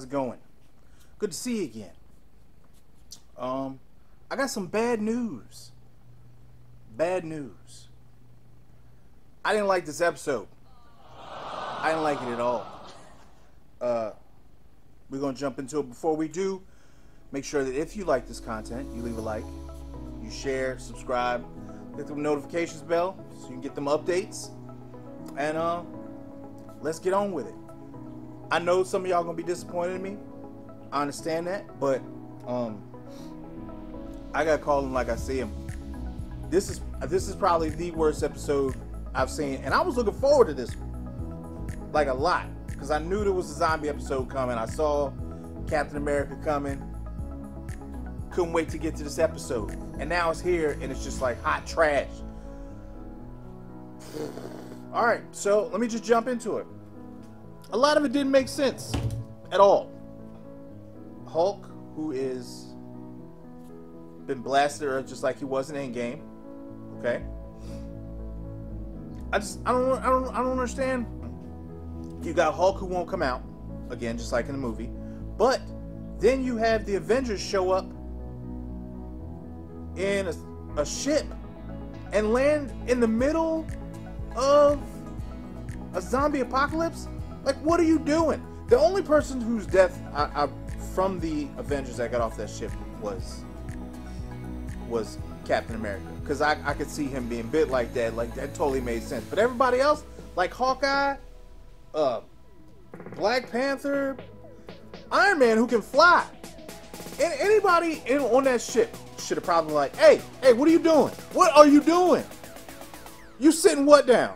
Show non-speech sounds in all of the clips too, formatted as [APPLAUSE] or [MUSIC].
How's it going? Good to see you again. Um, I got some bad news. Bad news. I didn't like this episode. I didn't like it at all. Uh, we're gonna jump into it. Before we do, make sure that if you like this content, you leave a like, you share, subscribe, hit the notifications bell so you can get them updates, and uh, let's get on with it. I know some of y'all gonna be disappointed in me. I understand that, but um, I gotta call him like I see him. This is this is probably the worst episode I've seen, and I was looking forward to this like a lot because I knew there was a zombie episode coming. I saw Captain America coming. Couldn't wait to get to this episode, and now it's here, and it's just like hot trash. [SIGHS] All right, so let me just jump into it a lot of it didn't make sense at all. Hulk, who is been blasted just like he was in Endgame, okay. I just I don't I don't I don't understand. You got Hulk who won't come out again, just like in the movie, but then you have the Avengers show up in a, a ship and land in the middle of a zombie apocalypse like, what are you doing? The only person whose death I, I, from the Avengers that got off that ship was was Captain America, because I, I could see him being bit like that. Like that totally made sense. But everybody else, like Hawkeye, uh, Black Panther, Iron Man, who can fly, and anybody in, on that ship should have probably like, hey, hey, what are you doing? What are you doing? You sitting what down?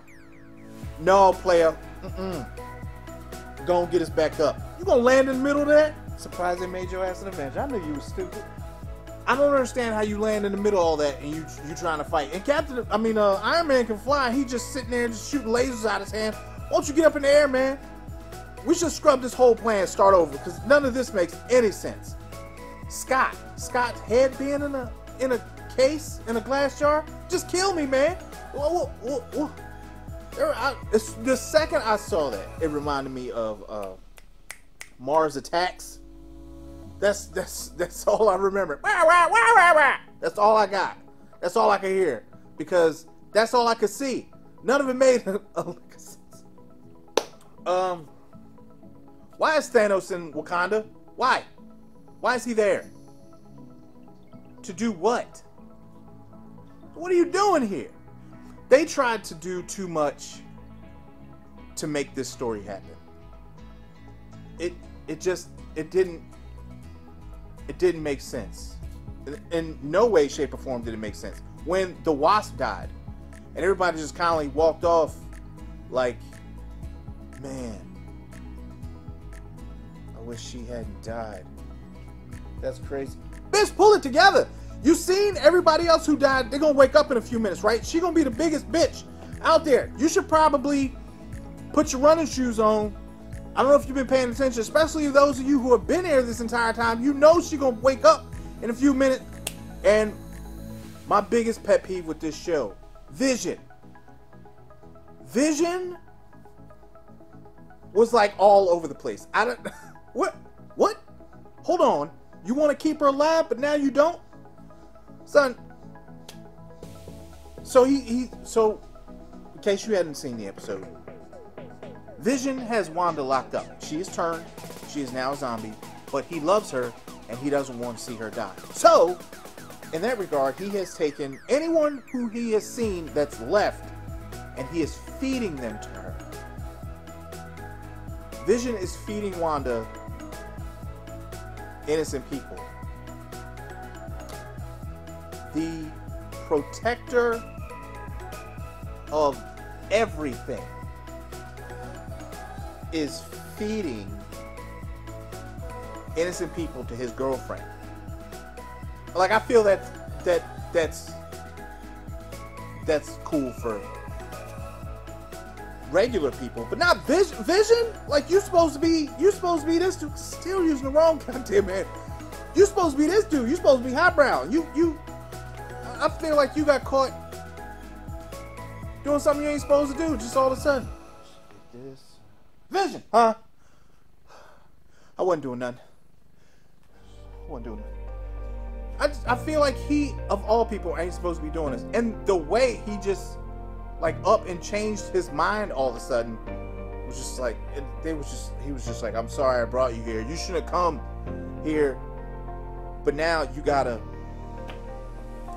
No, player. Mm-mm gonna get us back up. You gonna land in the middle of that? Surprised they made your ass an Avenger. I knew you was stupid. I don't understand how you land in the middle of all that and you you trying to fight. And Captain, I mean, uh, Iron Man can fly. He just sitting there and just shooting lasers out his hand. Why don't you get up in the air, man? We should scrub this whole plan, and start over, because none of this makes any sense. Scott, Scott's head being in a in a case in a glass jar, just kill me, man. Whoa, whoa, whoa, I, the second I saw that, it reminded me of uh, Mars Attacks. That's that's that's [LAUGHS] all I remember. That's all I got. That's all I could hear because that's all I could see. None of it made [LAUGHS] a sense. Um, why is Thanos in Wakanda? Why? Why is he there? To do what? What are you doing here? They tried to do too much to make this story happen. It it just it didn't it didn't make sense. In no way, shape, or form did it make sense. When the wasp died, and everybody just kind kindly walked off, like, man, I wish she hadn't died. That's crazy. Bitch, pull it together. You seen everybody else who died? They're gonna wake up in a few minutes, right? She gonna be the biggest bitch out there. You should probably put your running shoes on. I don't know if you've been paying attention, especially those of you who have been here this entire time. You know she gonna wake up in a few minutes. And my biggest pet peeve with this show, Vision. Vision was like all over the place. I don't [LAUGHS] what what? Hold on. You want to keep her alive, but now you don't? Son. So he he so in case you hadn't seen the episode, Vision has Wanda locked up. She is turned. She is now a zombie, but he loves her and he doesn't want to see her die. So, in that regard, he has taken anyone who he has seen that's left and he is feeding them to her. Vision is feeding Wanda innocent people the protector of everything is feeding innocent people to his girlfriend. Like I feel that that that's that's cool for regular people, but not vision. Vision, like you supposed to be, you supposed to be this dude. Still using the wrong [LAUGHS] content, man. You supposed to be this dude. You supposed to be highbrow. You you I feel like you got caught doing something you ain't supposed to do just all of a sudden. This. Vision, huh? I wasn't doing none. I wasn't doing nothing. I, just, I feel like he, of all people, ain't supposed to be doing this. And the way he just, like, up and changed his mind all of a sudden was just like, it, they was just, he was just like, I'm sorry I brought you here. You shouldn't have come here. But now you gotta,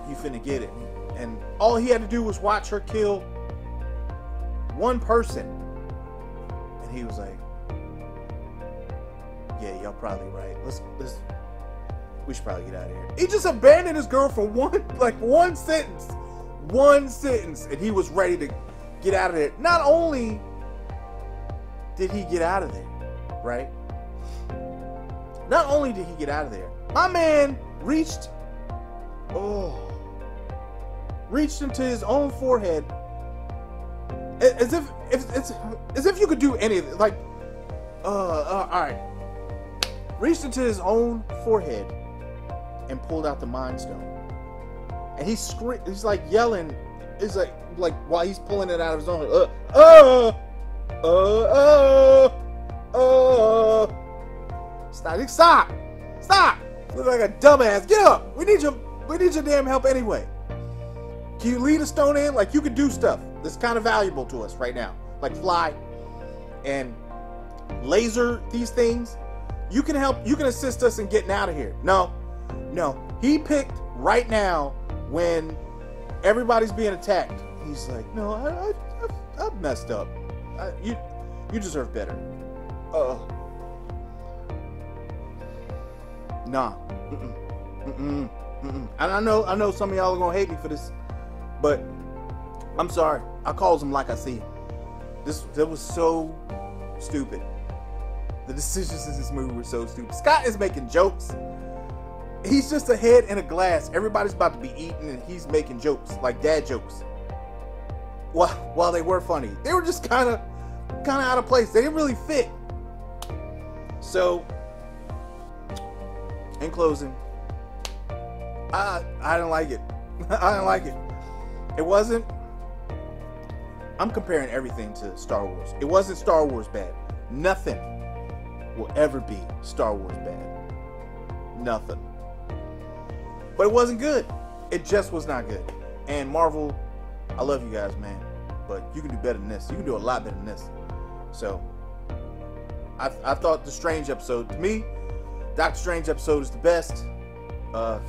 you finna get it. And all he had to do was watch her kill one person. And he was like, yeah, y'all probably right. Let's, let's, we should probably get out of here. He just abandoned his girl for one, [LAUGHS] like one sentence, one sentence, and he was ready to get out of there. Not only did he get out of there, right? Not only did he get out of there, my man reached, oh, reached into his own forehead, as if, if it's as if you could do anything. Like, uh, uh all right, reached into his own forehead and pulled out the mind stone. And he's scre- he's like yelling, he's like like while he's pulling it out of his own uh uh uh uh uh Stop stop! Stop! Look like a dumbass. Get up! We need your we need your damn help anyway. Can you lead a stone in? Like you can do stuff that's kind of valuable to us right now. Like fly and laser these things. You can help you can assist us in getting out of here. No, no, he picked right now when everybody's being attacked. He's like, no, I, I, I, I messed up. I, you, you deserve better. Uh, nah. Mm-mm. Mm-mm. Mm-mm. And I know, I know some of y'all are gonna hate me for this, but I'm sorry. I calls him like I see him. This, that was so stupid. The decisions in this movie were so stupid. Scott is making jokes he's just a head in a glass. Everybody's about to be eating, and he's making jokes like dad jokes. While while they were funny, they were just kind of kind of out of place. They didn't really fit. So, in closing, I I didn't like it. [LAUGHS] I didn't like it. It wasn't. I'm comparing everything to Star Wars. It wasn't Star Wars bad. Nothing will ever be Star Wars bad. Nothing. But it wasn't good. It just was not good. And Marvel, I love you guys, man. But you can do better than this. You can do a lot better than this. So, I, I thought the Strange episode, to me, Doctor Strange episode is the best. Uh,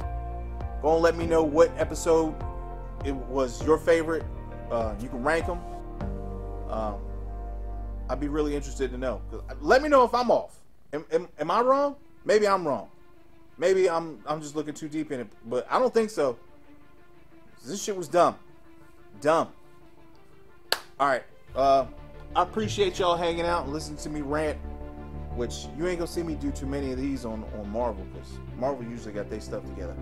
go and let me know what episode it was your favorite. Uh, you can rank them. Um, I'd be really interested to know. Let me know if I'm off. Am, am, am I wrong? Maybe I'm wrong. Maybe I'm I'm just looking too deep in it, but I don't think so. This shit was dumb. Dumb. All right. Uh, I appreciate y'all hanging out and listening to me rant, which you ain't gonna see me do too many of these on on Marvel because Marvel usually got their stuff together.